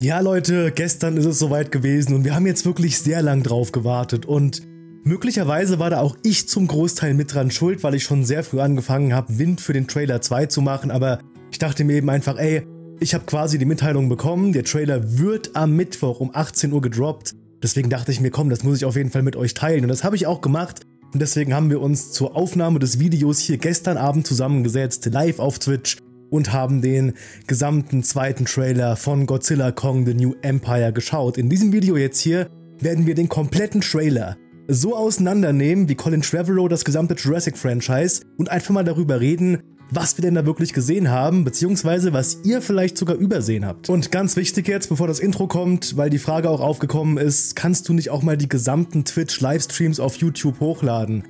Ja Leute, gestern ist es soweit gewesen und wir haben jetzt wirklich sehr lang drauf gewartet und möglicherweise war da auch ich zum Großteil mit dran schuld, weil ich schon sehr früh angefangen habe, Wind für den Trailer 2 zu machen, aber ich dachte mir eben einfach, ey, ich habe quasi die Mitteilung bekommen, der Trailer wird am Mittwoch um 18 Uhr gedroppt, deswegen dachte ich mir, komm, das muss ich auf jeden Fall mit euch teilen und das habe ich auch gemacht und deswegen haben wir uns zur Aufnahme des Videos hier gestern Abend zusammengesetzt, live auf Twitch und haben den gesamten zweiten Trailer von Godzilla Kong The New Empire geschaut. In diesem Video jetzt hier werden wir den kompletten Trailer so auseinandernehmen wie Colin Trevorrow das gesamte Jurassic Franchise und einfach mal darüber reden, was wir denn da wirklich gesehen haben, beziehungsweise was ihr vielleicht sogar übersehen habt. Und ganz wichtig jetzt, bevor das Intro kommt, weil die Frage auch aufgekommen ist, kannst du nicht auch mal die gesamten Twitch-Livestreams auf YouTube hochladen?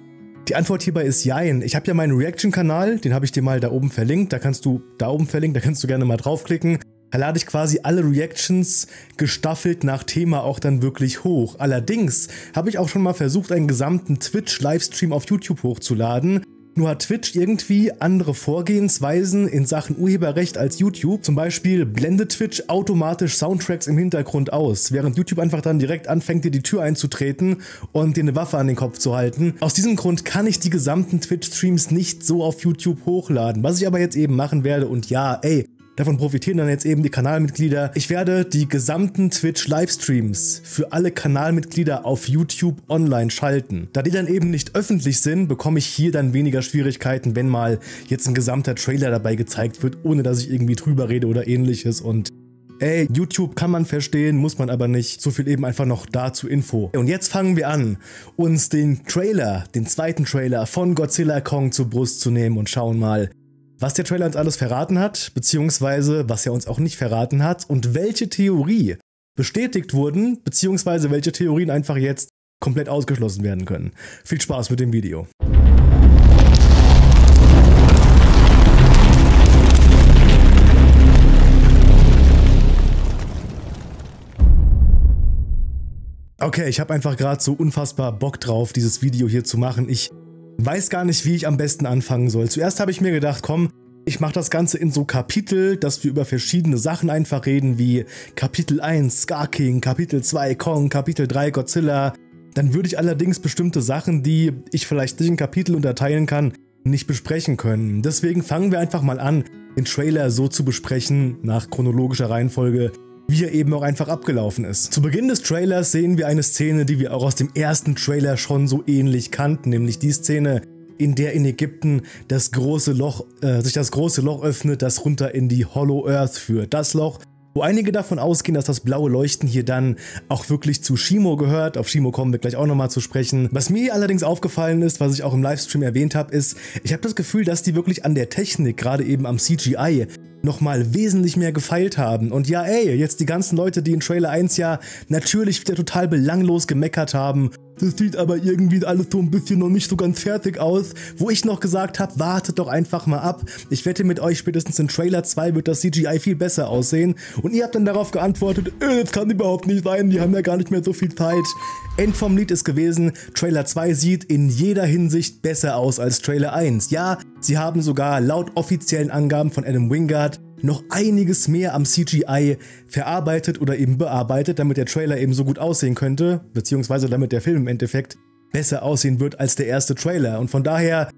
Die Antwort hierbei ist Jein. Ich habe ja meinen Reaction-Kanal, den habe ich dir mal da oben verlinkt. Da kannst du, da oben verlinkt, da kannst du gerne mal draufklicken. Da lade ich quasi alle Reactions gestaffelt nach Thema auch dann wirklich hoch. Allerdings habe ich auch schon mal versucht, einen gesamten Twitch-Livestream auf YouTube hochzuladen. Nur hat Twitch irgendwie andere Vorgehensweisen in Sachen Urheberrecht als YouTube. Zum Beispiel blendet Twitch automatisch Soundtracks im Hintergrund aus, während YouTube einfach dann direkt anfängt, dir die Tür einzutreten und dir eine Waffe an den Kopf zu halten. Aus diesem Grund kann ich die gesamten Twitch-Streams nicht so auf YouTube hochladen. Was ich aber jetzt eben machen werde und ja, ey, Davon profitieren dann jetzt eben die Kanalmitglieder. Ich werde die gesamten Twitch-Livestreams für alle Kanalmitglieder auf YouTube online schalten. Da die dann eben nicht öffentlich sind, bekomme ich hier dann weniger Schwierigkeiten, wenn mal jetzt ein gesamter Trailer dabei gezeigt wird, ohne dass ich irgendwie drüber rede oder ähnliches und Ey, YouTube kann man verstehen, muss man aber nicht. So viel eben einfach noch dazu Info. Und jetzt fangen wir an, uns den Trailer, den zweiten Trailer von Godzilla Kong zur Brust zu nehmen und schauen mal, was der Trailer uns alles verraten hat, beziehungsweise was er uns auch nicht verraten hat und welche Theorie bestätigt wurden, beziehungsweise welche Theorien einfach jetzt komplett ausgeschlossen werden können. Viel Spaß mit dem Video. Okay, ich habe einfach gerade so unfassbar Bock drauf, dieses Video hier zu machen. Ich weiß gar nicht, wie ich am besten anfangen soll. Zuerst habe ich mir gedacht, komm, ich mache das Ganze in so Kapitel, dass wir über verschiedene Sachen einfach reden, wie Kapitel 1 Scar King, Kapitel 2 Kong, Kapitel 3 Godzilla. Dann würde ich allerdings bestimmte Sachen, die ich vielleicht nicht in Kapitel unterteilen kann, nicht besprechen können. Deswegen fangen wir einfach mal an, den Trailer so zu besprechen, nach chronologischer Reihenfolge, wie er eben auch einfach abgelaufen ist. Zu Beginn des Trailers sehen wir eine Szene, die wir auch aus dem ersten Trailer schon so ähnlich kannten, nämlich die Szene, in der in Ägypten das große Loch, äh, sich das große Loch öffnet, das runter in die Hollow Earth führt. Das Loch, wo einige davon ausgehen, dass das blaue Leuchten hier dann auch wirklich zu Shimo gehört. Auf Shimo kommen wir gleich auch nochmal zu sprechen. Was mir allerdings aufgefallen ist, was ich auch im Livestream erwähnt habe, ist, ich habe das Gefühl, dass die wirklich an der Technik, gerade eben am CGI, nochmal wesentlich mehr gefeilt haben. Und ja, ey, jetzt die ganzen Leute, die in Trailer 1 ja natürlich wieder total belanglos gemeckert haben. Das sieht aber irgendwie alles so ein bisschen noch nicht so ganz fertig aus. Wo ich noch gesagt habe, wartet doch einfach mal ab. Ich wette mit euch, spätestens in Trailer 2 wird das CGI viel besser aussehen. Und ihr habt dann darauf geantwortet, äh, das kann überhaupt nicht sein, die haben ja gar nicht mehr so viel Zeit. End vom Lied ist gewesen, Trailer 2 sieht in jeder Hinsicht besser aus als Trailer 1. Ja, sie haben sogar laut offiziellen Angaben von Adam Wingard noch einiges mehr am CGI verarbeitet oder eben bearbeitet, damit der Trailer eben so gut aussehen könnte, beziehungsweise damit der Film im Endeffekt besser aussehen wird als der erste Trailer. Und von daher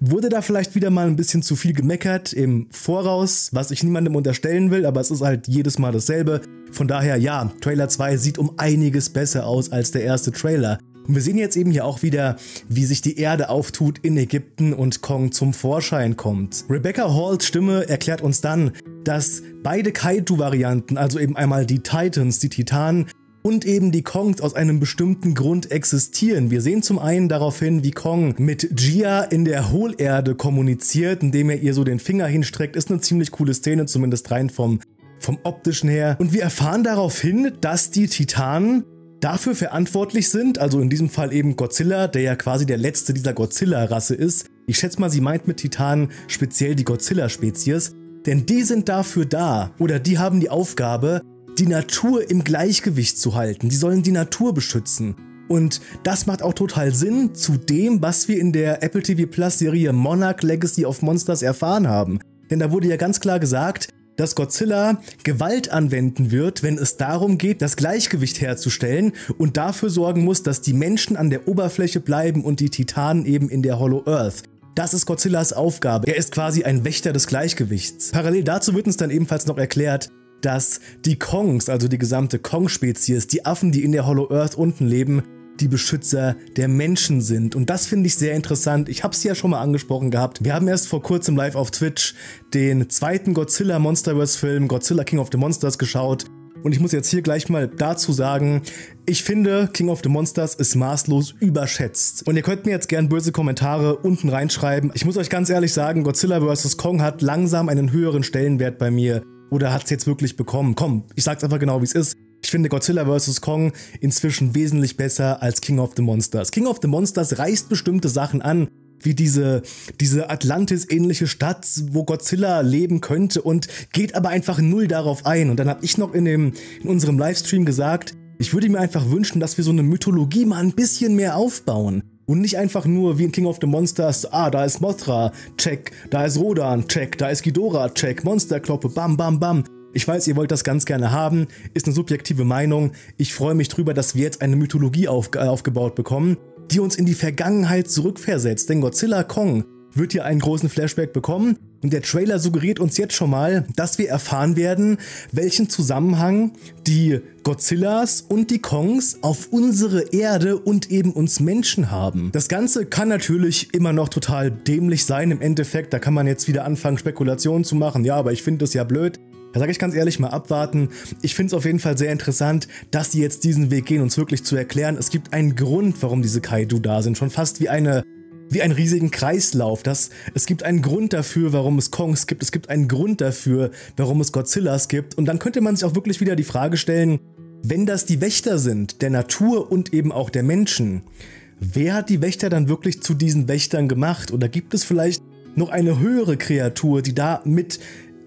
wurde da vielleicht wieder mal ein bisschen zu viel gemeckert im Voraus, was ich niemandem unterstellen will, aber es ist halt jedes Mal dasselbe. Von daher ja, Trailer 2 sieht um einiges besser aus als der erste Trailer. Und wir sehen jetzt eben hier auch wieder, wie sich die Erde auftut in Ägypten und Kong zum Vorschein kommt. Rebecca Halls Stimme erklärt uns dann, dass beide Kaiju-Varianten, also eben einmal die Titans, die Titanen, und eben die Kongs aus einem bestimmten Grund existieren. Wir sehen zum einen darauf hin, wie Kong mit Gia in der Hohlerde kommuniziert, indem er ihr so den Finger hinstreckt. Ist eine ziemlich coole Szene, zumindest rein vom, vom optischen her. Und wir erfahren darauf hin, dass die Titanen dafür verantwortlich sind, also in diesem Fall eben Godzilla, der ja quasi der letzte dieser Godzilla-Rasse ist. Ich schätze mal, sie meint mit Titanen speziell die Godzilla-Spezies. Denn die sind dafür da oder die haben die Aufgabe, die Natur im Gleichgewicht zu halten. Die sollen die Natur beschützen. Und das macht auch total Sinn zu dem, was wir in der Apple TV Plus Serie Monarch Legacy of Monsters erfahren haben. Denn da wurde ja ganz klar gesagt, dass Godzilla Gewalt anwenden wird, wenn es darum geht, das Gleichgewicht herzustellen und dafür sorgen muss, dass die Menschen an der Oberfläche bleiben und die Titanen eben in der Hollow Earth. Das ist Godzillas Aufgabe. Er ist quasi ein Wächter des Gleichgewichts. Parallel dazu wird uns dann ebenfalls noch erklärt, dass die Kongs, also die gesamte Kong-Spezies, die Affen, die in der Hollow Earth unten leben, die Beschützer der Menschen sind. Und das finde ich sehr interessant. Ich habe es ja schon mal angesprochen gehabt. Wir haben erst vor kurzem live auf Twitch den zweiten Godzilla Monsterverse Film Godzilla King of the Monsters geschaut. Und ich muss jetzt hier gleich mal dazu sagen, ich finde, King of the Monsters ist maßlos überschätzt. Und ihr könnt mir jetzt gern böse Kommentare unten reinschreiben. Ich muss euch ganz ehrlich sagen, Godzilla vs. Kong hat langsam einen höheren Stellenwert bei mir. Oder hat es jetzt wirklich bekommen? Komm, ich sag's einfach genau, wie es ist. Ich finde Godzilla vs. Kong inzwischen wesentlich besser als King of the Monsters. King of the Monsters reißt bestimmte Sachen an, wie diese, diese Atlantis-ähnliche Stadt, wo Godzilla leben könnte und geht aber einfach null darauf ein. Und dann habe ich noch in, dem, in unserem Livestream gesagt, ich würde mir einfach wünschen, dass wir so eine Mythologie mal ein bisschen mehr aufbauen. Und nicht einfach nur wie in King of the Monsters, ah, da ist Mothra, check, da ist Rodan, check, da ist Ghidorah, check, Monsterkloppe, bam, bam, bam. Ich weiß, ihr wollt das ganz gerne haben, ist eine subjektive Meinung. Ich freue mich drüber, dass wir jetzt eine Mythologie auf, äh, aufgebaut bekommen, die uns in die Vergangenheit zurückversetzt. Denn Godzilla Kong wird hier einen großen Flashback bekommen und der Trailer suggeriert uns jetzt schon mal, dass wir erfahren werden, welchen Zusammenhang die Godzillas und die Kongs auf unsere Erde und eben uns Menschen haben. Das Ganze kann natürlich immer noch total dämlich sein im Endeffekt, da kann man jetzt wieder anfangen Spekulationen zu machen, ja, aber ich finde das ja blöd. Da sage ich ganz ehrlich mal abwarten. Ich finde es auf jeden Fall sehr interessant, dass sie jetzt diesen Weg gehen, uns wirklich zu erklären. Es gibt einen Grund, warum diese Kaiju da sind. Schon fast wie eine wie einen riesigen Kreislauf. Das, es gibt einen Grund dafür, warum es Kongs gibt. Es gibt einen Grund dafür, warum es Godzillas gibt. Und dann könnte man sich auch wirklich wieder die Frage stellen, wenn das die Wächter sind, der Natur und eben auch der Menschen, wer hat die Wächter dann wirklich zu diesen Wächtern gemacht? Oder gibt es vielleicht noch eine höhere Kreatur, die da mit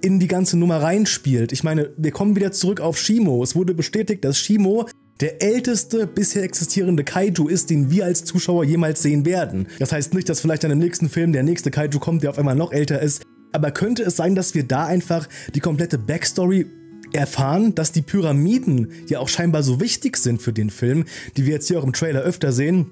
in die ganze Nummer reinspielt. Ich meine, wir kommen wieder zurück auf Shimo. Es wurde bestätigt, dass Shimo der älteste bisher existierende Kaiju ist, den wir als Zuschauer jemals sehen werden. Das heißt nicht, dass vielleicht dann im nächsten Film der nächste Kaiju kommt, der auf einmal noch älter ist. Aber könnte es sein, dass wir da einfach die komplette Backstory erfahren, dass die Pyramiden ja auch scheinbar so wichtig sind für den Film, die wir jetzt hier auch im Trailer öfter sehen.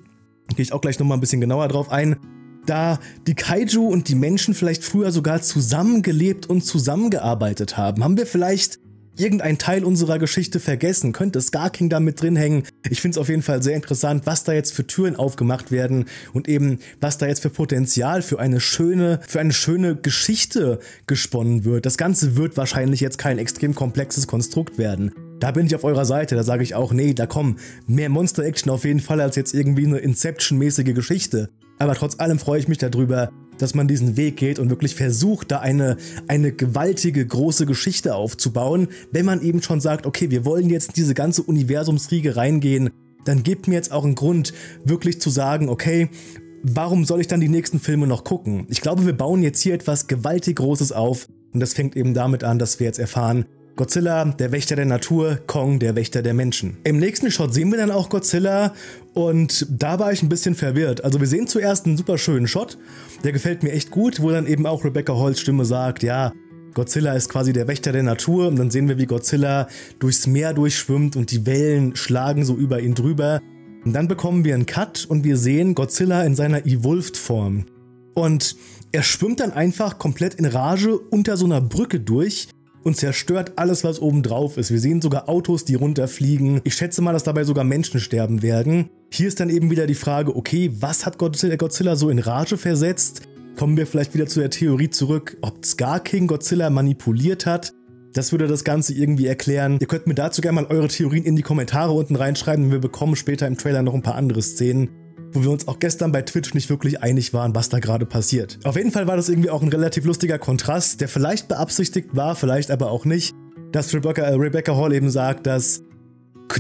Gehe ich auch gleich nochmal ein bisschen genauer drauf ein da die Kaiju und die Menschen vielleicht früher sogar zusammengelebt und zusammengearbeitet haben? Haben wir vielleicht irgendein Teil unserer Geschichte vergessen? Könnte Scar King da mit drin hängen? Ich finde es auf jeden Fall sehr interessant, was da jetzt für Türen aufgemacht werden und eben was da jetzt für Potenzial für eine schöne, für eine schöne Geschichte gesponnen wird. Das Ganze wird wahrscheinlich jetzt kein extrem komplexes Konstrukt werden. Da bin ich auf eurer Seite, da sage ich auch, nee, da komm, mehr Monster-Action auf jeden Fall als jetzt irgendwie eine Inception-mäßige Geschichte. Aber trotz allem freue ich mich darüber, dass man diesen Weg geht und wirklich versucht, da eine, eine gewaltige, große Geschichte aufzubauen. Wenn man eben schon sagt, okay, wir wollen jetzt in diese ganze Universumsriege reingehen, dann gibt mir jetzt auch einen Grund, wirklich zu sagen, okay, warum soll ich dann die nächsten Filme noch gucken? Ich glaube, wir bauen jetzt hier etwas gewaltig Großes auf und das fängt eben damit an, dass wir jetzt erfahren, Godzilla, der Wächter der Natur, Kong, der Wächter der Menschen. Im nächsten Shot sehen wir dann auch Godzilla und da war ich ein bisschen verwirrt. Also wir sehen zuerst einen super schönen Shot, der gefällt mir echt gut, wo dann eben auch Rebecca Holz Stimme sagt, ja, Godzilla ist quasi der Wächter der Natur und dann sehen wir, wie Godzilla durchs Meer durchschwimmt und die Wellen schlagen so über ihn drüber. Und dann bekommen wir einen Cut und wir sehen Godzilla in seiner Evolved-Form. Und er schwimmt dann einfach komplett in Rage unter so einer Brücke durch und zerstört alles, was oben drauf ist. Wir sehen sogar Autos, die runterfliegen. Ich schätze mal, dass dabei sogar Menschen sterben werden. Hier ist dann eben wieder die Frage, okay, was hat Godzilla so in Rage versetzt? Kommen wir vielleicht wieder zu der Theorie zurück, ob Scar King Godzilla manipuliert hat? Das würde das Ganze irgendwie erklären. Ihr könnt mir dazu gerne mal eure Theorien in die Kommentare unten reinschreiben. Wir bekommen später im Trailer noch ein paar andere Szenen wo wir uns auch gestern bei Twitch nicht wirklich einig waren, was da gerade passiert. Auf jeden Fall war das irgendwie auch ein relativ lustiger Kontrast, der vielleicht beabsichtigt war, vielleicht aber auch nicht, dass Rebecca, äh, Rebecca Hall eben sagt, dass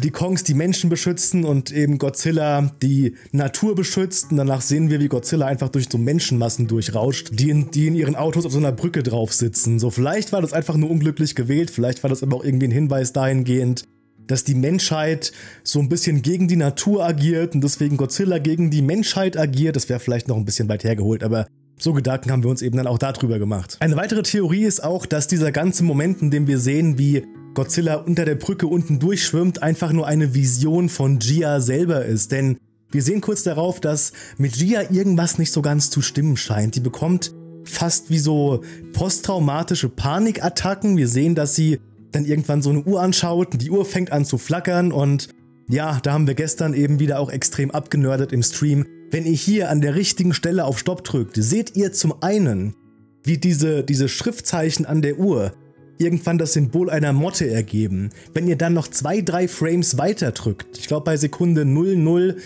die Kongs die Menschen beschützen und eben Godzilla die Natur beschützt. Und danach sehen wir, wie Godzilla einfach durch so Menschenmassen durchrauscht, die in, die in ihren Autos auf so einer Brücke drauf sitzen. So, vielleicht war das einfach nur unglücklich gewählt, vielleicht war das aber auch irgendwie ein Hinweis dahingehend, dass die Menschheit so ein bisschen gegen die Natur agiert und deswegen Godzilla gegen die Menschheit agiert. Das wäre vielleicht noch ein bisschen weit hergeholt, aber so Gedanken haben wir uns eben dann auch darüber gemacht. Eine weitere Theorie ist auch, dass dieser ganze Moment, in dem wir sehen, wie Godzilla unter der Brücke unten durchschwimmt, einfach nur eine Vision von Gia selber ist. Denn wir sehen kurz darauf, dass mit Gia irgendwas nicht so ganz zu stimmen scheint. Die bekommt fast wie so posttraumatische Panikattacken. Wir sehen, dass sie dann irgendwann so eine Uhr anschaut und die Uhr fängt an zu flackern und ja, da haben wir gestern eben wieder auch extrem abgenördet im Stream. Wenn ihr hier an der richtigen Stelle auf Stopp drückt, seht ihr zum einen, wie diese, diese Schriftzeichen an der Uhr irgendwann das Symbol einer Motte ergeben. Wenn ihr dann noch zwei, drei Frames weiter drückt, ich glaube bei Sekunde 0030,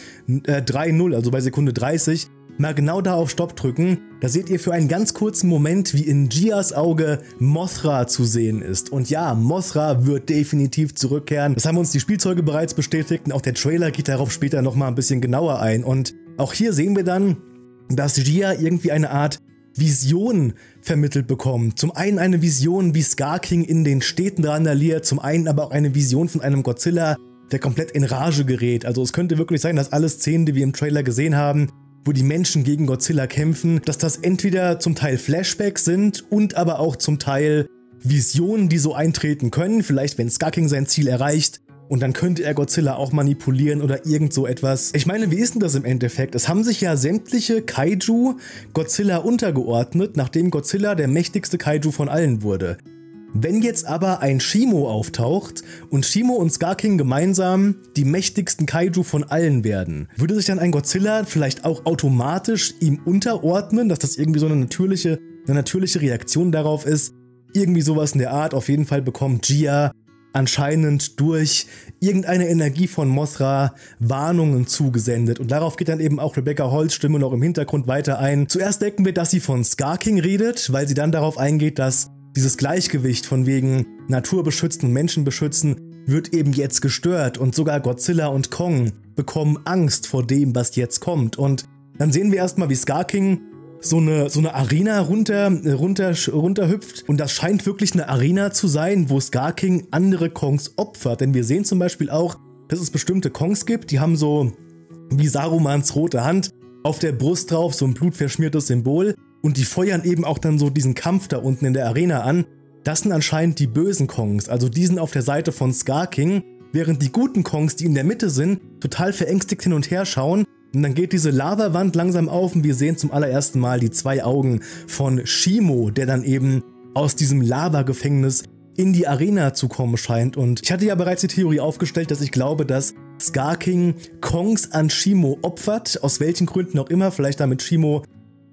äh, also bei Sekunde 30, mal genau da auf Stopp drücken, da seht ihr für einen ganz kurzen Moment, wie in Gias Auge Mothra zu sehen ist. Und ja, Mothra wird definitiv zurückkehren. Das haben uns die Spielzeuge bereits bestätigt und auch der Trailer geht darauf später nochmal ein bisschen genauer ein. Und auch hier sehen wir dann, dass Gia irgendwie eine Art Vision vermittelt bekommt. Zum einen eine Vision, wie Scar King in den Städten randaliert, zum einen aber auch eine Vision von einem Godzilla, der komplett in Rage gerät. Also es könnte wirklich sein, dass alle Szenen, die wir im Trailer gesehen haben, wo die Menschen gegen Godzilla kämpfen, dass das entweder zum Teil Flashbacks sind und aber auch zum Teil Visionen, die so eintreten können. Vielleicht, wenn Scar King sein Ziel erreicht, und dann könnte er Godzilla auch manipulieren oder irgend so etwas. Ich meine, wie ist denn das im Endeffekt? Es haben sich ja sämtliche Kaiju Godzilla untergeordnet, nachdem Godzilla der mächtigste Kaiju von allen wurde. Wenn jetzt aber ein Shimo auftaucht und Shimo und Scar King gemeinsam die mächtigsten Kaiju von allen werden, würde sich dann ein Godzilla vielleicht auch automatisch ihm unterordnen, dass das irgendwie so eine natürliche, eine natürliche Reaktion darauf ist? Irgendwie sowas in der Art. Auf jeden Fall bekommt Gia anscheinend durch irgendeine Energie von Mothra Warnungen zugesendet. Und darauf geht dann eben auch Rebecca Holz Stimme noch im Hintergrund weiter ein. Zuerst denken wir, dass sie von Scar King redet, weil sie dann darauf eingeht, dass dieses Gleichgewicht von wegen Natur beschützen und Menschen beschützen wird eben jetzt gestört und sogar Godzilla und Kong bekommen Angst vor dem, was jetzt kommt. Und dann sehen wir erstmal, wie Scar King so eine, so eine Arena runter, runter, runterhüpft. Und das scheint wirklich eine Arena zu sein, wo Scar King andere Kongs opfert. Denn wir sehen zum Beispiel auch, dass es bestimmte Kongs gibt, die haben so wie Sarumans rote Hand auf der Brust drauf, so ein blutverschmiertes Symbol. Und die feuern eben auch dann so diesen Kampf da unten in der Arena an. Das sind anscheinend die bösen Kongs, also die sind auf der Seite von Scar King, während die guten Kongs, die in der Mitte sind, total verängstigt hin und her schauen und dann geht diese Lavawand langsam auf und wir sehen zum allerersten Mal die zwei Augen von Shimo, der dann eben aus diesem Lavagefängnis in die Arena zu kommen scheint. Und ich hatte ja bereits die Theorie aufgestellt, dass ich glaube, dass Scar King Kongs an Shimo opfert, aus welchen Gründen auch immer, vielleicht damit Shimo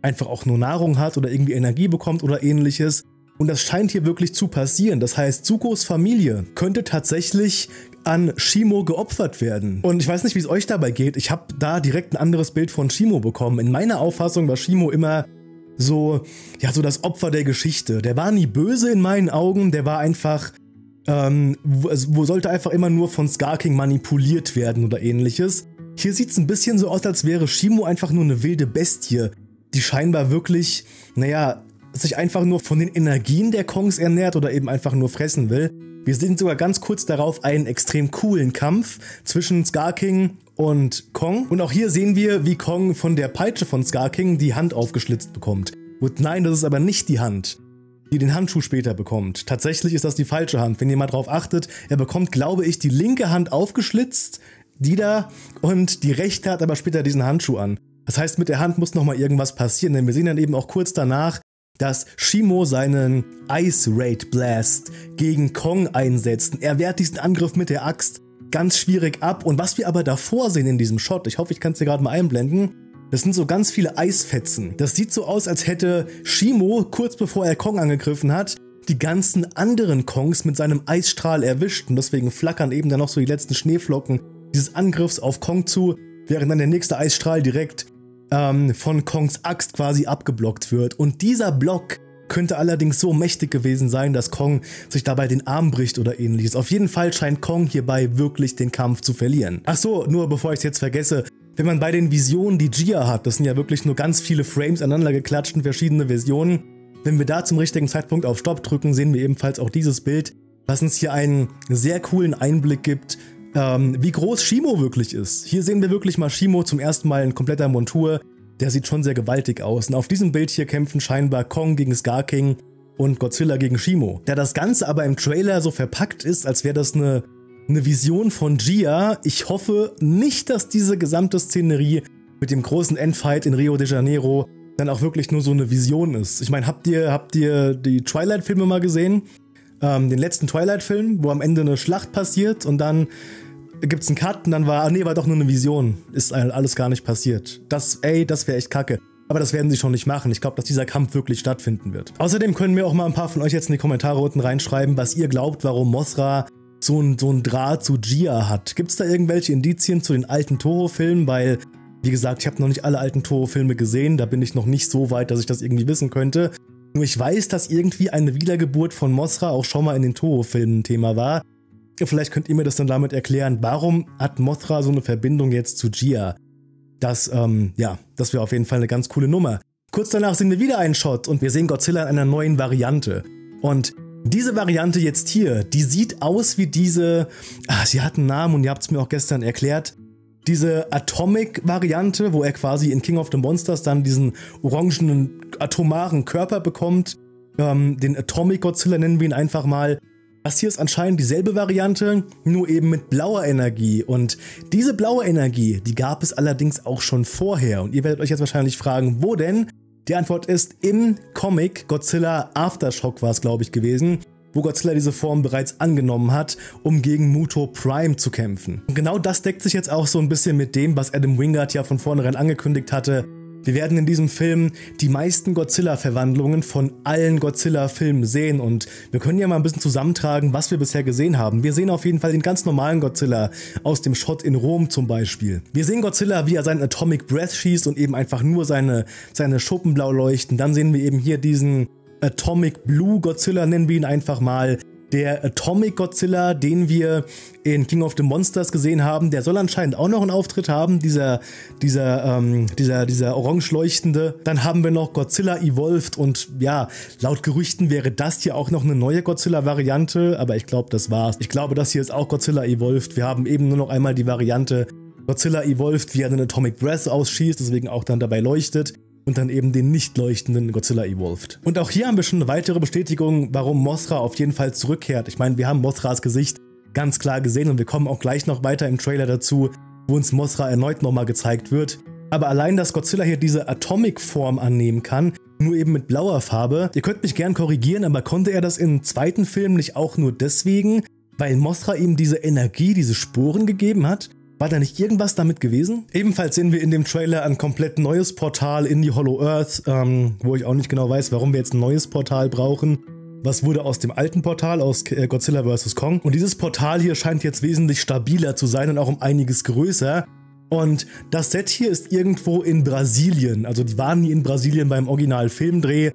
einfach auch nur Nahrung hat oder irgendwie Energie bekommt oder ähnliches. Und das scheint hier wirklich zu passieren. Das heißt, Sukos Familie könnte tatsächlich an Shimo geopfert werden. Und ich weiß nicht, wie es euch dabei geht. Ich habe da direkt ein anderes Bild von Shimo bekommen. In meiner Auffassung war Shimo immer so, ja, so das Opfer der Geschichte. Der war nie böse in meinen Augen. Der war einfach, ähm, wo, also, sollte einfach immer nur von Scar King manipuliert werden oder ähnliches. Hier sieht es ein bisschen so aus, als wäre Shimo einfach nur eine wilde Bestie, die scheinbar wirklich, naja, sich einfach nur von den Energien der Kongs ernährt oder eben einfach nur fressen will. Wir sehen sogar ganz kurz darauf einen extrem coolen Kampf zwischen Scar King und Kong. Und auch hier sehen wir, wie Kong von der Peitsche von Scar King die Hand aufgeschlitzt bekommt. Und nein, das ist aber nicht die Hand, die den Handschuh später bekommt. Tatsächlich ist das die falsche Hand. Wenn ihr mal drauf achtet, er bekommt, glaube ich, die linke Hand aufgeschlitzt, die da, und die rechte hat aber später diesen Handschuh an. Das heißt, mit der Hand muss nochmal irgendwas passieren, denn wir sehen dann eben auch kurz danach, dass Shimo seinen Ice Raid Blast gegen Kong einsetzt. Er wehrt diesen Angriff mit der Axt ganz schwierig ab. Und was wir aber davor sehen in diesem Shot, ich hoffe, ich kann es dir gerade mal einblenden, das sind so ganz viele Eisfetzen. Das sieht so aus, als hätte Shimo, kurz bevor er Kong angegriffen hat, die ganzen anderen Kongs mit seinem Eisstrahl erwischt. Und deswegen flackern eben dann noch so die letzten Schneeflocken dieses Angriffs auf Kong zu, während dann der nächste Eisstrahl direkt ähm, von Kongs Axt quasi abgeblockt wird. Und dieser Block könnte allerdings so mächtig gewesen sein, dass Kong sich dabei den Arm bricht oder ähnliches. Auf jeden Fall scheint Kong hierbei wirklich den Kampf zu verlieren. Ach so, nur bevor ich es jetzt vergesse, wenn man bei den Visionen die Gia hat, das sind ja wirklich nur ganz viele Frames aneinander geklatscht in verschiedene Versionen, wenn wir da zum richtigen Zeitpunkt auf Stopp drücken, sehen wir ebenfalls auch dieses Bild, was uns hier einen sehr coolen Einblick gibt ähm, wie groß Shimo wirklich ist. Hier sehen wir wirklich mal Shimo zum ersten Mal in kompletter Montur. der sieht schon sehr gewaltig aus. Und auf diesem Bild hier kämpfen scheinbar Kong gegen Scar King und Godzilla gegen Shimo. Da das Ganze aber im Trailer so verpackt ist, als wäre das eine, eine Vision von Gia, ich hoffe nicht, dass diese gesamte Szenerie mit dem großen Endfight in Rio de Janeiro dann auch wirklich nur so eine Vision ist. Ich meine, habt ihr, habt ihr die Twilight-Filme mal gesehen? Ähm, den letzten Twilight-Film, wo am Ende eine Schlacht passiert und dann gibt es einen Cut und dann war, ah nee, war doch nur eine Vision. Ist alles gar nicht passiert. Das, ey, das wäre echt kacke. Aber das werden sie schon nicht machen. Ich glaube, dass dieser Kampf wirklich stattfinden wird. Außerdem können mir auch mal ein paar von euch jetzt in die Kommentare unten reinschreiben, was ihr glaubt, warum Mothra so ein, so ein Draht zu Gia hat. Gibt es da irgendwelche Indizien zu den alten Toho-Filmen? Weil, wie gesagt, ich habe noch nicht alle alten Toho-Filme gesehen. Da bin ich noch nicht so weit, dass ich das irgendwie wissen könnte. Nur ich weiß, dass irgendwie eine Wiedergeburt von Mothra auch schon mal in den Toho-Filmen Thema war. Vielleicht könnt ihr mir das dann damit erklären, warum hat Mothra so eine Verbindung jetzt zu Gia? Das, ähm, ja, das wäre auf jeden Fall eine ganz coole Nummer. Kurz danach sehen wir wieder einen Shot und wir sehen Godzilla in einer neuen Variante. Und diese Variante jetzt hier, die sieht aus wie diese, ah, sie hat einen Namen und ihr habt es mir auch gestern erklärt, diese Atomic-Variante, wo er quasi in King of the Monsters dann diesen orangenen atomaren Körper bekommt. Ähm, den Atomic Godzilla nennen wir ihn einfach mal. Das hier ist anscheinend dieselbe Variante, nur eben mit blauer Energie. Und diese blaue Energie, die gab es allerdings auch schon vorher. Und ihr werdet euch jetzt wahrscheinlich fragen, wo denn? Die Antwort ist im Comic Godzilla Aftershock war es, glaube ich, gewesen wo Godzilla diese Form bereits angenommen hat, um gegen Muto Prime zu kämpfen. Und genau das deckt sich jetzt auch so ein bisschen mit dem, was Adam Wingard ja von vornherein angekündigt hatte, wir werden in diesem Film die meisten Godzilla-Verwandlungen von allen Godzilla-Filmen sehen und wir können ja mal ein bisschen zusammentragen, was wir bisher gesehen haben. Wir sehen auf jeden Fall den ganz normalen Godzilla aus dem Shot in Rom zum Beispiel. Wir sehen Godzilla, wie er seinen Atomic Breath schießt und eben einfach nur seine, seine Schuppen blau leuchten. Dann sehen wir eben hier diesen Atomic Blue Godzilla, nennen wir ihn einfach mal, der Atomic Godzilla, den wir in King of the Monsters gesehen haben, der soll anscheinend auch noch einen Auftritt haben, dieser, dieser, ähm, dieser, dieser orange leuchtende. Dann haben wir noch Godzilla Evolved und ja, laut Gerüchten wäre das hier auch noch eine neue Godzilla-Variante, aber ich glaube, das war's. Ich glaube, das hier ist auch Godzilla Evolved. Wir haben eben nur noch einmal die Variante Godzilla Evolved, wie er einen Atomic Breath ausschießt, deswegen auch dann dabei leuchtet und dann eben den nicht leuchtenden Godzilla Evolved. Und auch hier haben wir schon weitere Bestätigung, warum Mothra auf jeden Fall zurückkehrt. Ich meine, wir haben Mothras Gesicht ganz klar gesehen und wir kommen auch gleich noch weiter im Trailer dazu, wo uns Mothra erneut nochmal gezeigt wird. Aber allein, dass Godzilla hier diese Atomic-Form annehmen kann, nur eben mit blauer Farbe, ihr könnt mich gern korrigieren, aber konnte er das im zweiten Film nicht auch nur deswegen, weil Mothra ihm diese Energie, diese Sporen gegeben hat? War da nicht irgendwas damit gewesen? Ebenfalls sehen wir in dem Trailer ein komplett neues Portal in die Hollow Earth, ähm, wo ich auch nicht genau weiß, warum wir jetzt ein neues Portal brauchen. Was wurde aus dem alten Portal, aus äh, Godzilla vs. Kong? Und dieses Portal hier scheint jetzt wesentlich stabiler zu sein und auch um einiges größer. Und das Set hier ist irgendwo in Brasilien. Also die waren nie in Brasilien beim Original-Filmdreh.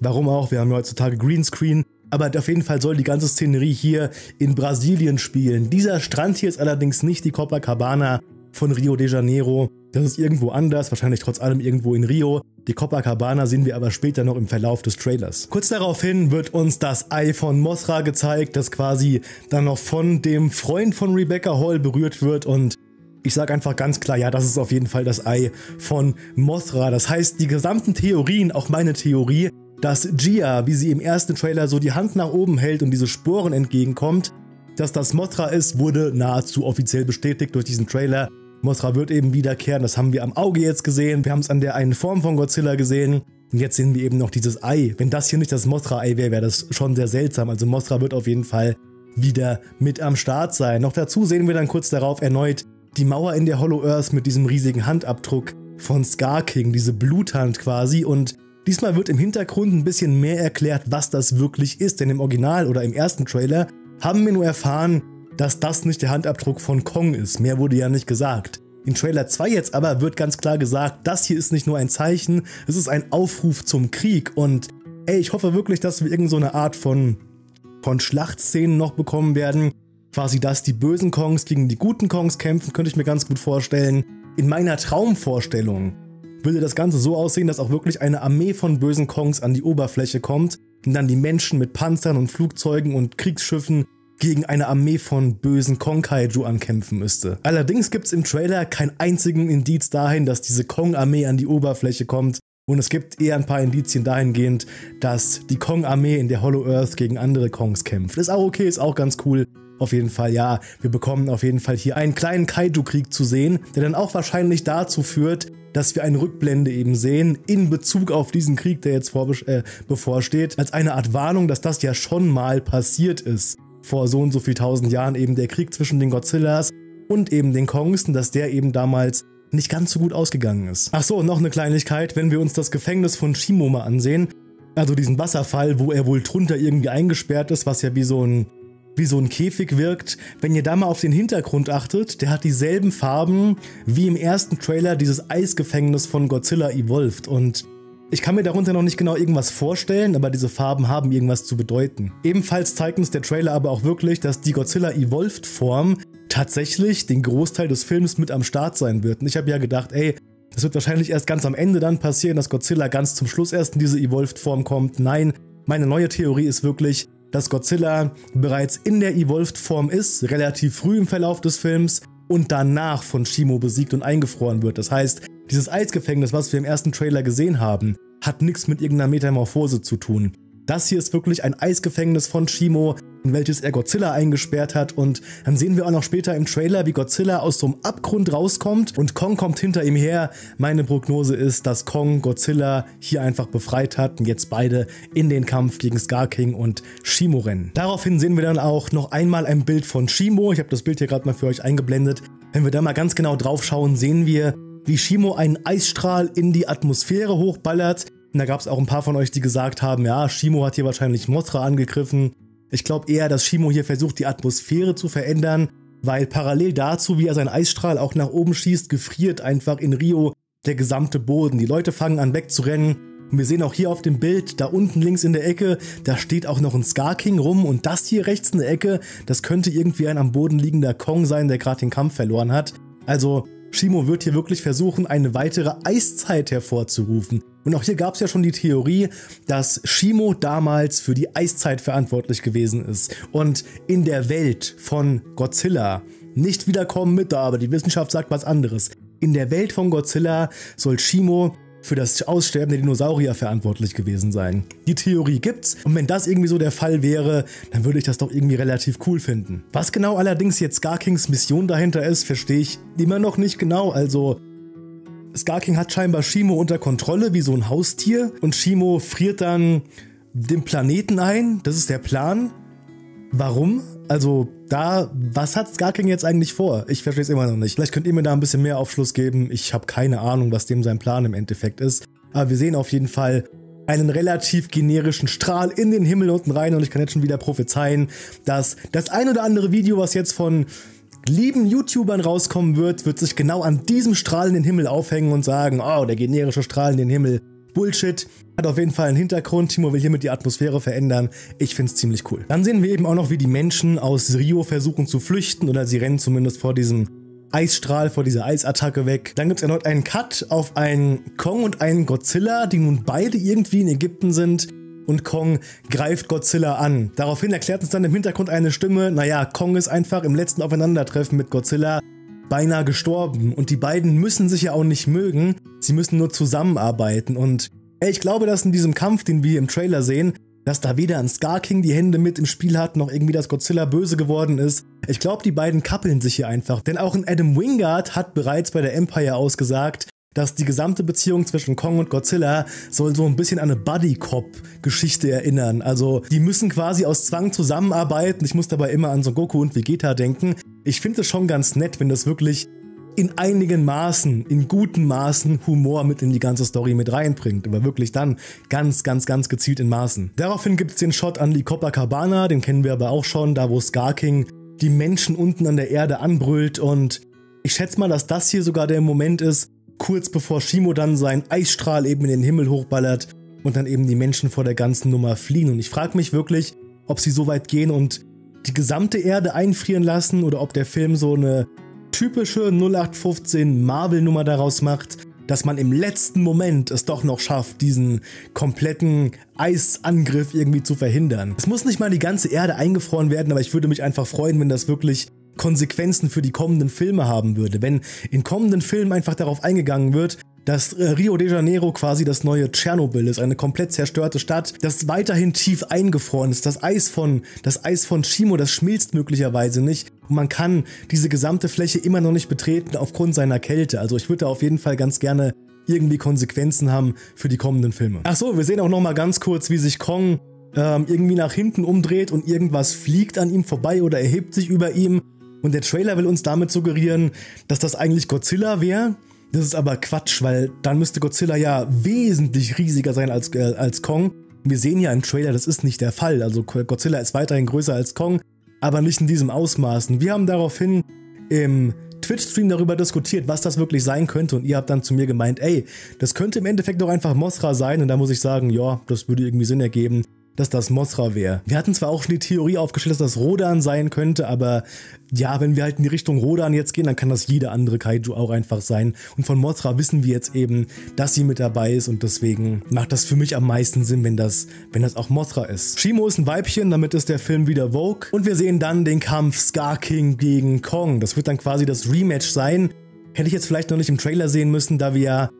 Warum auch? Wir haben ja heutzutage Greenscreen aber auf jeden Fall soll die ganze Szenerie hier in Brasilien spielen. Dieser Strand hier ist allerdings nicht die Copacabana von Rio de Janeiro. Das ist irgendwo anders, wahrscheinlich trotz allem irgendwo in Rio. Die Copacabana sehen wir aber später noch im Verlauf des Trailers. Kurz daraufhin wird uns das Ei von Mothra gezeigt, das quasi dann noch von dem Freund von Rebecca Hall berührt wird und ich sage einfach ganz klar, ja, das ist auf jeden Fall das Ei von Mothra. Das heißt, die gesamten Theorien, auch meine Theorie, dass Gia, wie sie im ersten Trailer so die Hand nach oben hält und diese Sporen entgegenkommt, dass das Mothra ist, wurde nahezu offiziell bestätigt durch diesen Trailer. Mothra wird eben wiederkehren, das haben wir am Auge jetzt gesehen, wir haben es an der einen Form von Godzilla gesehen. Und jetzt sehen wir eben noch dieses Ei. Wenn das hier nicht das Mothra-Ei wäre, wäre das schon sehr seltsam. Also Mothra wird auf jeden Fall wieder mit am Start sein. Noch dazu sehen wir dann kurz darauf erneut die Mauer in der Hollow Earth mit diesem riesigen Handabdruck von Scar King, diese Bluthand quasi. Und Diesmal wird im Hintergrund ein bisschen mehr erklärt, was das wirklich ist, denn im Original oder im ersten Trailer haben wir nur erfahren, dass das nicht der Handabdruck von Kong ist. Mehr wurde ja nicht gesagt. In Trailer 2 jetzt aber wird ganz klar gesagt, das hier ist nicht nur ein Zeichen, es ist ein Aufruf zum Krieg und ey, ich hoffe wirklich, dass wir irgendeine so Art von, von Schlachtszenen noch bekommen werden. Quasi, dass die bösen Kongs gegen die guten Kongs kämpfen, könnte ich mir ganz gut vorstellen. In meiner Traumvorstellung würde das Ganze so aussehen, dass auch wirklich eine Armee von bösen Kongs an die Oberfläche kommt und dann die Menschen mit Panzern und Flugzeugen und Kriegsschiffen gegen eine Armee von bösen Kong-Kaiju ankämpfen müsste. Allerdings gibt es im Trailer keinen einzigen Indiz dahin, dass diese Kong-Armee an die Oberfläche kommt. Und es gibt eher ein paar Indizien dahingehend, dass die Kong-Armee in der Hollow Earth gegen andere Kongs kämpft. Ist auch okay, ist auch ganz cool. Auf jeden Fall, ja, wir bekommen auf jeden Fall hier einen kleinen Kaiju-Krieg zu sehen, der dann auch wahrscheinlich dazu führt, dass wir eine Rückblende eben sehen in Bezug auf diesen Krieg, der jetzt vor, äh, bevorsteht, als eine Art Warnung, dass das ja schon mal passiert ist. Vor so und so viel tausend Jahren eben der Krieg zwischen den Godzillas und eben den Kongs und dass der eben damals nicht ganz so gut ausgegangen ist. Ach so, noch eine Kleinigkeit, wenn wir uns das Gefängnis von Shimo mal ansehen, also diesen Wasserfall, wo er wohl drunter irgendwie eingesperrt ist, was ja wie so ein wie so ein Käfig wirkt. Wenn ihr da mal auf den Hintergrund achtet, der hat dieselben Farben wie im ersten Trailer dieses Eisgefängnis von Godzilla Evolved und ich kann mir darunter noch nicht genau irgendwas vorstellen, aber diese Farben haben irgendwas zu bedeuten. Ebenfalls zeigt uns der Trailer aber auch wirklich, dass die Godzilla Evolved Form tatsächlich den Großteil des Films mit am Start sein wird. Und ich habe ja gedacht, ey, das wird wahrscheinlich erst ganz am Ende dann passieren, dass Godzilla ganz zum Schluss erst in diese Evolved Form kommt. Nein, meine neue Theorie ist wirklich, dass Godzilla bereits in der Evolved Form ist, relativ früh im Verlauf des Films und danach von Shimo besiegt und eingefroren wird. Das heißt, dieses Eisgefängnis, was wir im ersten Trailer gesehen haben, hat nichts mit irgendeiner Metamorphose zu tun. Das hier ist wirklich ein Eisgefängnis von Shimo, in welches er Godzilla eingesperrt hat. Und dann sehen wir auch noch später im Trailer, wie Godzilla aus so einem Abgrund rauskommt und Kong kommt hinter ihm her. Meine Prognose ist, dass Kong Godzilla hier einfach befreit hat und jetzt beide in den Kampf gegen Scar King und Shimo rennen. Daraufhin sehen wir dann auch noch einmal ein Bild von Shimo. Ich habe das Bild hier gerade mal für euch eingeblendet. Wenn wir da mal ganz genau drauf schauen, sehen wir, wie Shimo einen Eisstrahl in die Atmosphäre hochballert. Und da gab es auch ein paar von euch, die gesagt haben, ja, Shimo hat hier wahrscheinlich Mothra angegriffen. Ich glaube eher, dass Shimo hier versucht, die Atmosphäre zu verändern, weil parallel dazu, wie er seinen Eisstrahl auch nach oben schießt, gefriert einfach in Rio der gesamte Boden. Die Leute fangen an wegzurennen. Und wir sehen auch hier auf dem Bild, da unten links in der Ecke, da steht auch noch ein Scar King rum und das hier rechts in der Ecke, das könnte irgendwie ein am Boden liegender Kong sein, der gerade den Kampf verloren hat. Also Shimo wird hier wirklich versuchen, eine weitere Eiszeit hervorzurufen. Und auch hier gab es ja schon die Theorie, dass Shimo damals für die Eiszeit verantwortlich gewesen ist und in der Welt von Godzilla nicht wiederkommen mit da, aber die Wissenschaft sagt was anderes. In der Welt von Godzilla soll Shimo für das Aussterben der Dinosaurier verantwortlich gewesen sein. Die Theorie gibt's und wenn das irgendwie so der Fall wäre, dann würde ich das doch irgendwie relativ cool finden. Was genau allerdings jetzt Skarkings Mission dahinter ist, verstehe ich immer noch nicht genau. Also Skarking hat scheinbar Shimo unter Kontrolle wie so ein Haustier und Shimo friert dann den Planeten ein. Das ist der Plan. Warum? Also da, was hat Skarking jetzt eigentlich vor? Ich verstehe es immer noch nicht. Vielleicht könnt ihr mir da ein bisschen mehr Aufschluss geben. Ich habe keine Ahnung, was dem sein Plan im Endeffekt ist. Aber wir sehen auf jeden Fall einen relativ generischen Strahl in den Himmel unten rein und ich kann jetzt schon wieder prophezeien, dass das ein oder andere Video, was jetzt von lieben YouTubern rauskommen wird, wird sich genau an diesem Strahl in den Himmel aufhängen und sagen, oh, der generische Strahl in den Himmel. Bullshit. Hat auf jeden Fall einen Hintergrund. Timo will hiermit die Atmosphäre verändern. Ich find's ziemlich cool. Dann sehen wir eben auch noch, wie die Menschen aus Rio versuchen zu flüchten oder sie rennen zumindest vor diesem Eisstrahl, vor dieser Eisattacke weg. Dann gibt's erneut einen Cut auf einen Kong und einen Godzilla, die nun beide irgendwie in Ägypten sind und Kong greift Godzilla an. Daraufhin erklärt uns dann im Hintergrund eine Stimme, naja, Kong ist einfach im letzten Aufeinandertreffen mit Godzilla beinahe gestorben und die beiden müssen sich ja auch nicht mögen, sie müssen nur zusammenarbeiten und ich glaube, dass in diesem Kampf, den wir im Trailer sehen, dass da weder ein Scar King die Hände mit im Spiel hat, noch irgendwie das Godzilla böse geworden ist. Ich glaube, die beiden kappeln sich hier einfach. Denn auch ein Adam Wingard hat bereits bei der Empire ausgesagt, dass die gesamte Beziehung zwischen Kong und Godzilla soll so ein bisschen an eine Buddy-Cop-Geschichte erinnern. Also die müssen quasi aus Zwang zusammenarbeiten. Ich muss dabei immer an Son Goku und Vegeta denken. Ich finde es schon ganz nett, wenn das wirklich in einigen Maßen, in guten Maßen Humor mit in die ganze Story mit reinbringt. Aber wirklich dann ganz, ganz, ganz gezielt in Maßen. Daraufhin gibt es den Shot an die Copacabana, den kennen wir aber auch schon, da wo Scar King die Menschen unten an der Erde anbrüllt und ich schätze mal, dass das hier sogar der Moment ist, kurz bevor Shimo dann seinen Eisstrahl eben in den Himmel hochballert und dann eben die Menschen vor der ganzen Nummer fliehen. Und ich frage mich wirklich, ob sie so weit gehen und die gesamte Erde einfrieren lassen oder ob der Film so eine typische 0815 Marvel-Nummer daraus macht. dass man im letzten Moment es doch noch schafft, diesen kompletten Eisangriff irgendwie zu verhindern. Es muss nicht mal die ganze Erde eingefroren werden, aber ich würde mich einfach freuen, wenn das wirklich Konsequenzen für die kommenden Filme haben würde. Wenn in kommenden Filmen einfach darauf eingegangen wird, dass äh, Rio de Janeiro quasi das neue Tschernobyl ist, eine komplett zerstörte Stadt, das weiterhin tief eingefroren ist. Das Eis von, das Eis von Shimo, das schmilzt möglicherweise nicht. Und man kann diese gesamte Fläche immer noch nicht betreten aufgrund seiner Kälte. Also ich würde da auf jeden Fall ganz gerne irgendwie Konsequenzen haben für die kommenden Filme. Ach so, wir sehen auch noch mal ganz kurz, wie sich Kong ähm, irgendwie nach hinten umdreht und irgendwas fliegt an ihm vorbei oder erhebt sich über ihm. Und der Trailer will uns damit suggerieren, dass das eigentlich Godzilla wäre. Das ist aber Quatsch, weil dann müsste Godzilla ja wesentlich riesiger sein als, äh, als Kong. Wir sehen ja im Trailer, das ist nicht der Fall. Also Godzilla ist weiterhin größer als Kong, aber nicht in diesem Ausmaßen. Wir haben daraufhin im Twitch-Stream darüber diskutiert, was das wirklich sein könnte und ihr habt dann zu mir gemeint, ey, das könnte im Endeffekt doch einfach Mothra sein und da muss ich sagen, ja, das würde irgendwie Sinn ergeben dass das Mothra wäre. Wir hatten zwar auch schon die Theorie aufgestellt, dass das Rodan sein könnte, aber ja, wenn wir halt in die Richtung Rodan jetzt gehen, dann kann das jede andere Kaiju auch einfach sein. Und von Mothra wissen wir jetzt eben, dass sie mit dabei ist und deswegen macht das für mich am meisten Sinn, wenn das, wenn das auch Mothra ist. Shimo ist ein Weibchen, damit ist der Film wieder Vogue. Und wir sehen dann den Kampf Scar King gegen Kong. Das wird dann quasi das Rematch sein. Hätte ich jetzt vielleicht noch nicht im Trailer sehen müssen, da wir ja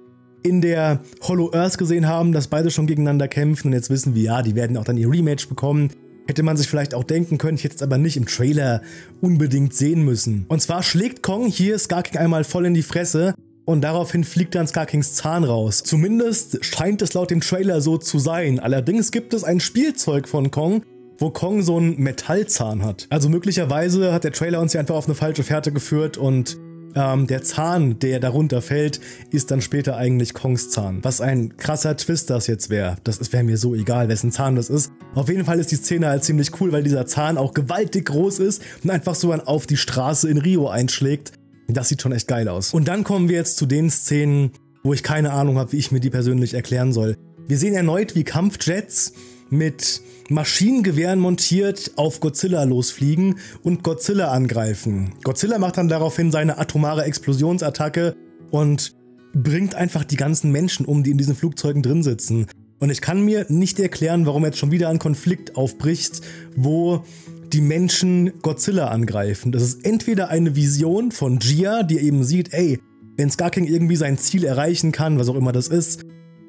in der Hollow Earth gesehen haben, dass beide schon gegeneinander kämpfen und jetzt wissen wir, ja, die werden auch dann ihr Rematch bekommen. Hätte man sich vielleicht auch denken können, ich hätte es aber nicht im Trailer unbedingt sehen müssen. Und zwar schlägt Kong hier Scar King einmal voll in die Fresse und daraufhin fliegt dann Scar Kings Zahn raus. Zumindest scheint es laut dem Trailer so zu sein. Allerdings gibt es ein Spielzeug von Kong, wo Kong so einen Metallzahn hat. Also möglicherweise hat der Trailer uns ja einfach auf eine falsche Fährte geführt und ähm, der Zahn, der darunter fällt, ist dann später eigentlich Kongs Zahn. Was ein krasser Twist das jetzt wäre. Das wäre mir so egal, wessen Zahn das ist. Auf jeden Fall ist die Szene halt ziemlich cool, weil dieser Zahn auch gewaltig groß ist und einfach so auf die Straße in Rio einschlägt. Das sieht schon echt geil aus. Und dann kommen wir jetzt zu den Szenen, wo ich keine Ahnung habe, wie ich mir die persönlich erklären soll. Wir sehen erneut, wie Kampfjets mit Maschinengewehren montiert auf Godzilla losfliegen und Godzilla angreifen. Godzilla macht dann daraufhin seine atomare Explosionsattacke und bringt einfach die ganzen Menschen um, die in diesen Flugzeugen drin sitzen. Und ich kann mir nicht erklären, warum jetzt schon wieder ein Konflikt aufbricht, wo die Menschen Godzilla angreifen. Das ist entweder eine Vision von Gia, die eben sieht, ey, wenn Skarking irgendwie sein Ziel erreichen kann, was auch immer das ist,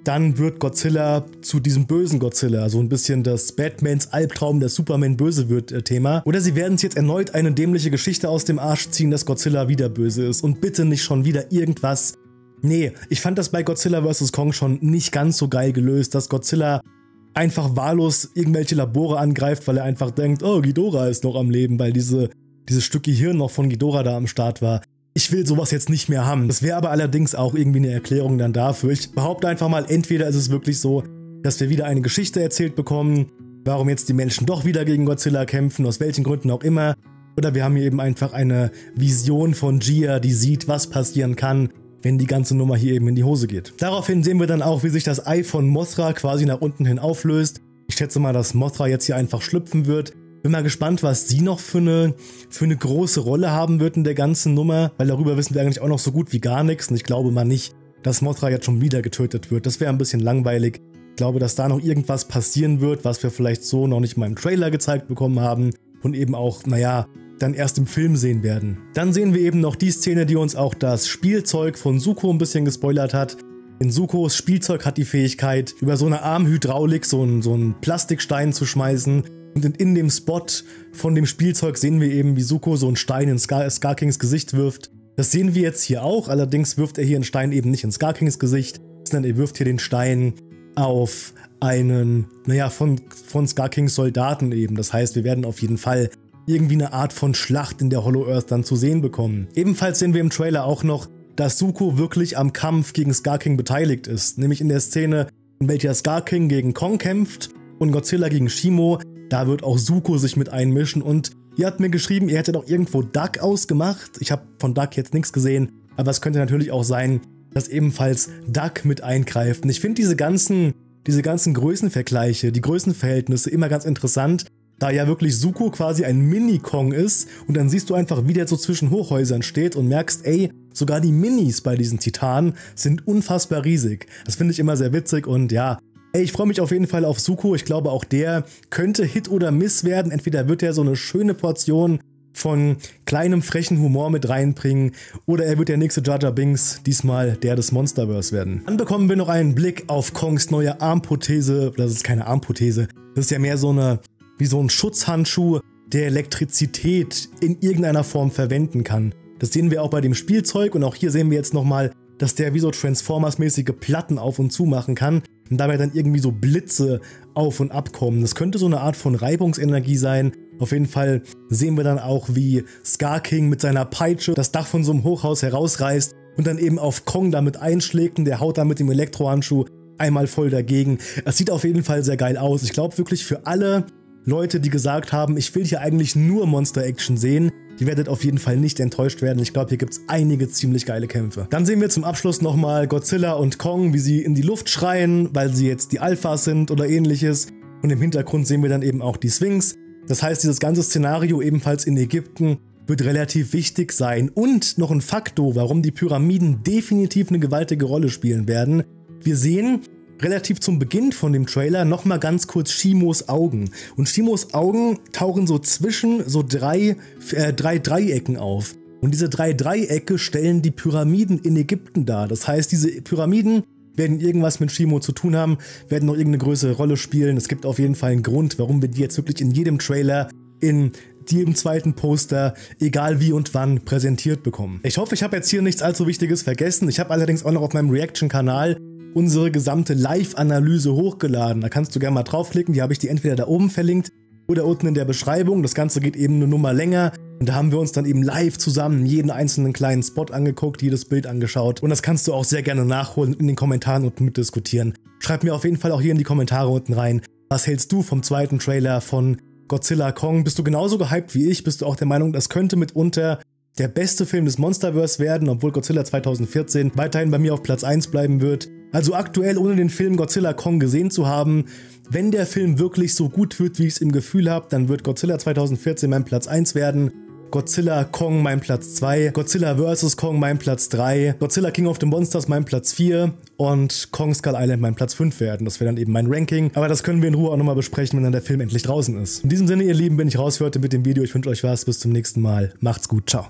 dann wird Godzilla zu diesem bösen Godzilla, so ein bisschen das Batmans Albtraum, der Superman böse wird äh, Thema. Oder sie werden es jetzt erneut eine dämliche Geschichte aus dem Arsch ziehen, dass Godzilla wieder böse ist und bitte nicht schon wieder irgendwas. Nee, ich fand das bei Godzilla vs. Kong schon nicht ganz so geil gelöst, dass Godzilla einfach wahllos irgendwelche Labore angreift, weil er einfach denkt, oh, Ghidorah ist noch am Leben, weil diese, dieses Stück Gehirn noch von Ghidorah da am Start war ich will sowas jetzt nicht mehr haben. Das wäre aber allerdings auch irgendwie eine Erklärung dann dafür. Ich behaupte einfach mal, entweder ist es wirklich so, dass wir wieder eine Geschichte erzählt bekommen, warum jetzt die Menschen doch wieder gegen Godzilla kämpfen, aus welchen Gründen auch immer. Oder wir haben hier eben einfach eine Vision von Gia, die sieht, was passieren kann, wenn die ganze Nummer hier eben in die Hose geht. Daraufhin sehen wir dann auch, wie sich das Ei von Mothra quasi nach unten hin auflöst. Ich schätze mal, dass Mothra jetzt hier einfach schlüpfen wird bin mal gespannt, was sie noch für eine, für eine große Rolle haben wird in der ganzen Nummer, weil darüber wissen wir eigentlich auch noch so gut wie gar nichts und ich glaube mal nicht, dass Mothra jetzt schon wieder getötet wird. Das wäre ein bisschen langweilig. Ich glaube, dass da noch irgendwas passieren wird, was wir vielleicht so noch nicht mal im Trailer gezeigt bekommen haben und eben auch, naja, dann erst im Film sehen werden. Dann sehen wir eben noch die Szene, die uns auch das Spielzeug von Suko ein bisschen gespoilert hat. In Sukos Spielzeug hat die Fähigkeit, über so eine Armhydraulik so einen, so einen Plastikstein zu schmeißen und in dem Spot von dem Spielzeug sehen wir eben, wie Suko so einen Stein in Scar, Scar Kings Gesicht wirft. Das sehen wir jetzt hier auch, allerdings wirft er hier einen Stein eben nicht in Scar Kings Gesicht, sondern er wirft hier den Stein auf einen, naja, von, von Scar Kings Soldaten eben. Das heißt, wir werden auf jeden Fall irgendwie eine Art von Schlacht in der Hollow Earth dann zu sehen bekommen. Ebenfalls sehen wir im Trailer auch noch, dass Suko wirklich am Kampf gegen Scar King beteiligt ist. Nämlich in der Szene, in welcher Scar King gegen Kong kämpft und Godzilla gegen Shimo. Da wird auch Suko sich mit einmischen und ihr habt mir geschrieben, ihr hättet auch irgendwo Duck ausgemacht. Ich habe von Duck jetzt nichts gesehen, aber es könnte natürlich auch sein, dass ebenfalls Duck mit eingreift. Und ich finde diese ganzen, diese ganzen Größenvergleiche, die Größenverhältnisse immer ganz interessant, da ja wirklich Suko quasi ein Mini-Kong ist und dann siehst du einfach, wie der so zwischen Hochhäusern steht und merkst, ey, sogar die Minis bei diesen Titanen sind unfassbar riesig. Das finde ich immer sehr witzig und ja, ich freue mich auf jeden Fall auf Suko. Ich glaube, auch der könnte Hit oder Miss werden. Entweder wird er so eine schöne Portion von kleinem frechen Humor mit reinbringen oder er wird der nächste Jar Binks, diesmal der des Monsterverse werden. Dann bekommen wir noch einen Blick auf Kongs neue Armprothese. Das ist keine Armprothese, das ist ja mehr so eine wie so ein Schutzhandschuh, der Elektrizität in irgendeiner Form verwenden kann. Das sehen wir auch bei dem Spielzeug und auch hier sehen wir jetzt nochmal, dass der wie so Transformers-mäßige Platten auf und zu machen kann und dabei dann irgendwie so Blitze auf und abkommen. Das könnte so eine Art von Reibungsenergie sein. Auf jeden Fall sehen wir dann auch, wie Scar King mit seiner Peitsche das Dach von so einem Hochhaus herausreißt und dann eben auf Kong damit einschlägt und der haut dann mit dem Elektrohandschuh einmal voll dagegen. Es sieht auf jeden Fall sehr geil aus. Ich glaube wirklich für alle, Leute, die gesagt haben, ich will hier eigentlich nur Monster-Action sehen, die werdet auf jeden Fall nicht enttäuscht werden. Ich glaube, hier gibt es einige ziemlich geile Kämpfe. Dann sehen wir zum Abschluss nochmal Godzilla und Kong, wie sie in die Luft schreien, weil sie jetzt die Alphas sind oder ähnliches. Und im Hintergrund sehen wir dann eben auch die Sphinx. Das heißt, dieses ganze Szenario ebenfalls in Ägypten wird relativ wichtig sein. Und noch ein Faktor, warum die Pyramiden definitiv eine gewaltige Rolle spielen werden. Wir sehen, relativ zum Beginn von dem Trailer nochmal ganz kurz Shimos Augen. Und Shimos Augen tauchen so zwischen so drei, äh, drei Dreiecken auf. Und diese drei Dreiecke stellen die Pyramiden in Ägypten dar. Das heißt, diese Pyramiden werden irgendwas mit Shimo zu tun haben, werden noch irgendeine größere Rolle spielen. Es gibt auf jeden Fall einen Grund, warum wir die jetzt wirklich in jedem Trailer, in jedem zweiten Poster, egal wie und wann, präsentiert bekommen. Ich hoffe, ich habe jetzt hier nichts allzu Wichtiges vergessen. Ich habe allerdings auch noch auf meinem Reaction-Kanal unsere gesamte Live-Analyse hochgeladen. Da kannst du gerne mal draufklicken, die habe ich dir entweder da oben verlinkt oder unten in der Beschreibung. Das Ganze geht eben eine Nummer länger. Und da haben wir uns dann eben live zusammen jeden einzelnen kleinen Spot angeguckt, jedes Bild angeschaut. Und das kannst du auch sehr gerne nachholen in den Kommentaren unten mitdiskutieren. Schreib mir auf jeden Fall auch hier in die Kommentare unten rein. Was hältst du vom zweiten Trailer von Godzilla Kong? Bist du genauso gehypt wie ich? Bist du auch der Meinung, das könnte mitunter der beste Film des Monsterverse werden, obwohl Godzilla 2014 weiterhin bei mir auf Platz 1 bleiben wird? Also aktuell, ohne den Film Godzilla Kong gesehen zu haben, wenn der Film wirklich so gut wird, wie ich es im Gefühl habe, dann wird Godzilla 2014 mein Platz 1 werden. Godzilla Kong mein Platz 2, Godzilla vs. Kong mein Platz 3, Godzilla King of the Monsters mein Platz 4 und Kong Skull Island mein Platz 5 werden. Das wäre dann eben mein Ranking. Aber das können wir in Ruhe auch nochmal besprechen, wenn dann der Film endlich draußen ist. In diesem Sinne, ihr Lieben, bin ich raus für heute mit dem Video. Ich wünsche euch was. Bis zum nächsten Mal. Macht's gut. Ciao.